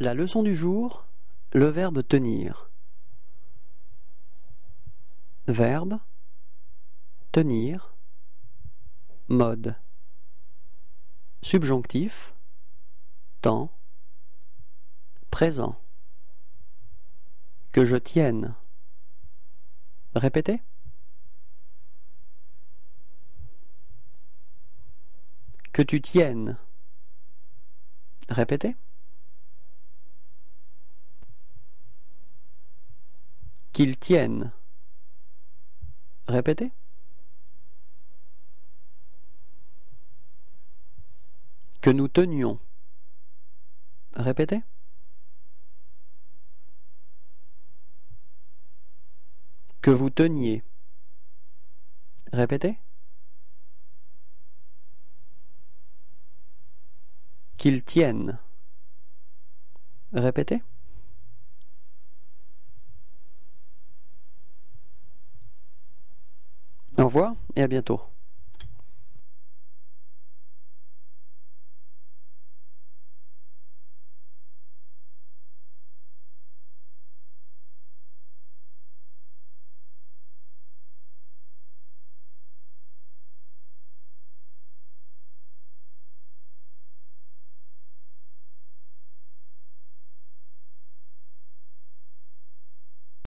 La leçon du jour, le verbe tenir. Verbe tenir. Mode. Subjonctif temps. Présent. Que je tienne. Répétez. Que tu tiennes. Répétez Qu'ils tiennent. Répétez. Que nous tenions. Répétez. Que vous teniez. Répétez. Qu'ils tiennent. Répétez. Revoir et à bientôt.